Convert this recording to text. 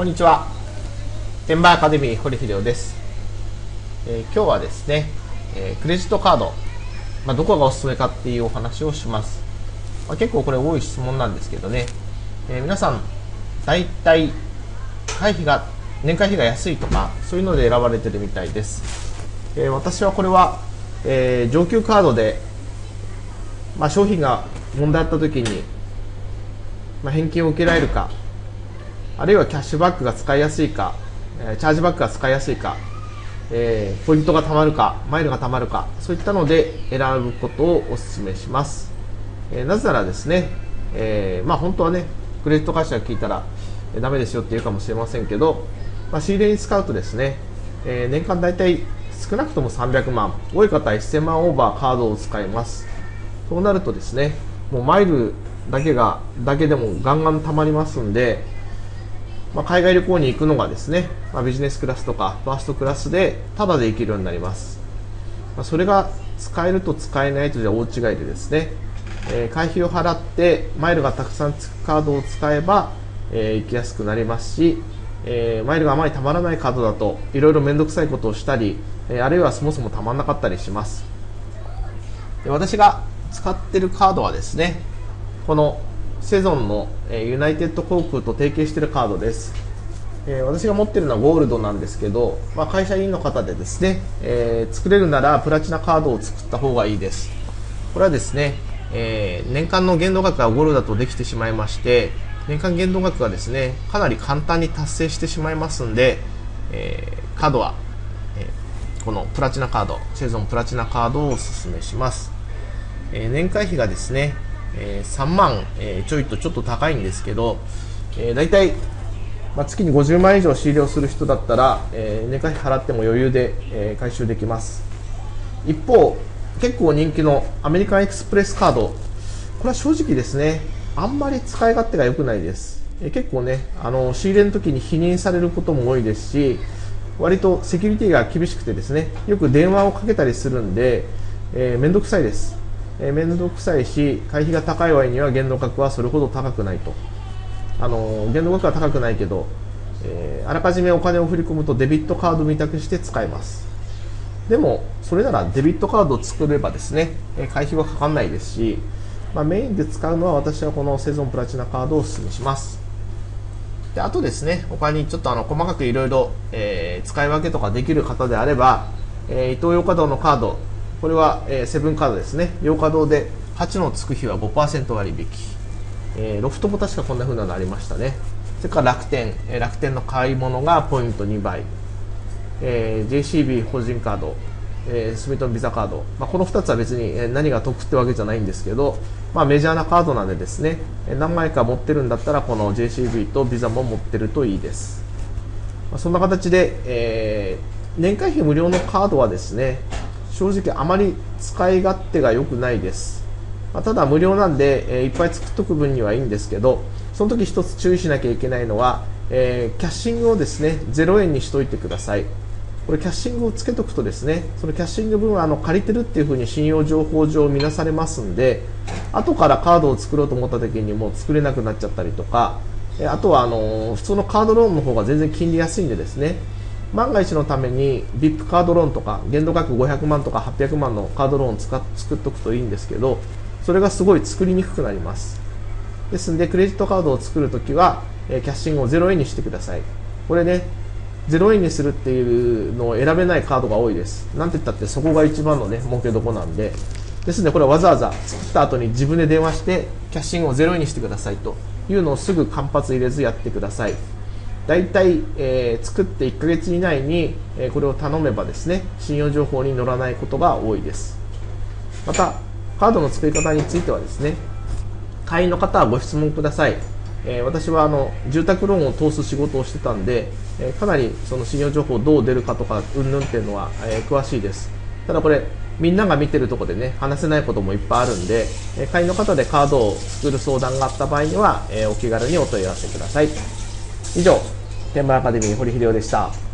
こんにちは。転売アカデミー堀秀夫です、えー、今日はですね、えー、クレジットカード、まあ、どこがおすすめかっていうお話をします、まあ、結構これ多い質問なんですけどね、えー、皆さん大体会費が年会費が安いとかそういうので選ばれてるみたいです、え私はこれは、え上級カードで、まあ、商品が問題あった時に、ま、返金を受けられるかあるいはキャッシュバックが使いやすいか、えチャージバックが使いやすいか、えー、ポイントが貯まるかマイルが貯まるかそういったので選ぶことをお勧めします、えー、なぜならですね、えー、まあ、本当はねクレジット会社が聞いたら、えー、ダメですよって言うかもしれませんけど、まあ、仕入れに使うとですね、え年間大体少なくとも300万多い方は1000万オーバーカードを使います。そうなるとですねもうマイルだけがだけでもガンガン貯まりますんでまあ、海外旅行に行くのがですね、まあ、ビジネスクラスとかファーストクラスでタダで行けるようになります、まあ、それが使えると使えないとじゃ大違いでですね、えー、会費を払ってマイルがたくさんつくカードを使えば、えー、行きやすくなりますし、えー、マイルがあまりたまらないカードだといろいろ面倒くさいことをしたり、えあるいはそもそもたまらなかったりします。で私が使ってるカードはですねこのセゾンの、えユナイテッド航空と提携しているカードです、えー、私が持っているのはゴールドなんですけど、まあ、会社員の方でですね、えー、作れるならプラチナカードを作った方がいいです。これはですね、えー、年間の限度額がゴールドだとできてしまいまして年間限度額がですねかなり簡単に達成してしまいますんで、えカードは、えこのプラチナカードセゾンプラチナカードをお勧めします、え年会費がですねえー、3万、えー、ちょいとちょっと高いんですけど、えー、大体、まあ、月に50万以上仕入れをする人だったら、えー、年会費払っても余裕で、えー、回収できます。一方結構人気のアメリカンエクスプレスカードこれは正直ですねあんまり使い勝手が良くないです、えー、結構ねあの仕入れの時に否認されることも多いですし割とセキュリティが厳しくてですねよく電話をかけたりするんで、えー、くさいです。えー、面倒くさいし会費が高い場合には限度額はそれほど高くないと。あの限度額は高くないけど、えー、あらかじめお金を振り込むとデビットカードみたくして使えます。でもそれならデビットカードを作ればですねえ会費はかかんないですし、まあ、メインで使うのは私はこのセゾンプラチナカードをお勧めします。であとですね他にちょっとあの細かくいろいろ使い分けとかできる方であれば、えー、イトーヨーカドーのカードこれは、えー、セブンカードですね。8日堂で8のつく日は5%割引、えー、ロフトも確かこんな風なのありましたね。それから楽天、えー、楽天の買い物がポイント2倍、えー、JCB 法人カード、えー、住友ビザカード、まあ、この2つは別に何が得ってわけじゃないんですけど、まあ、メジャーなカードなんでですね。何枚か持ってるんだったらこの JCB とビザも持ってるといいです、まあ、そんな形で、えー、年会費無料のカードはですね正直あまり使い勝手が良くないです、まあ、ただ無料なんで、えー、いっぱい作っとく分にはいいんですけどその時一つ注意しなきゃいけないのは、えー、キャッシングをですね0円にしといてください。これキャッシングをつけとくとですねそのキャッシング分はあの借りてるっていう風に信用情報上見なされますんで後からカードを作ろうと思った時にもう作れなくなっちゃったりとかあとはあの普通のカードローンの方が全然金利安いんでですね万が一のために VIP カードローンとか限度額500万とか800万のカードローンを使っ作っておくといいんですけどそれがすごい作りにくくなります。ですのでクレジットカードを作るときは、えキャッシングを0円にしてください。これね0円にするっていうのを選べないカードが多いです。なんて言ったってそこが一番のね儲けどこなんで。ですのでこれはわざわざ作った後に自分で電話してキャッシングを0円にしてくださいというのをすぐ間髪入れずやってください。大体、えー、作って1ヶ月以内に、えー、これを頼めばですね信用情報に載らないことが多いです。またカードの作り方についてはですね会員の方はご質問ください、えー、私はあの住宅ローンを通す仕事をしてたんで、えかなりその信用情報どう出るかとかうんぬんっていうのは、え詳しいです。ただこれみんなが見てるとこでね話せないこともいっぱいあるんで、え会員の方でカードを作る相談があった場合には、えお気軽にお問い合わせください。以上。天満アカデミー堀秀夫でした。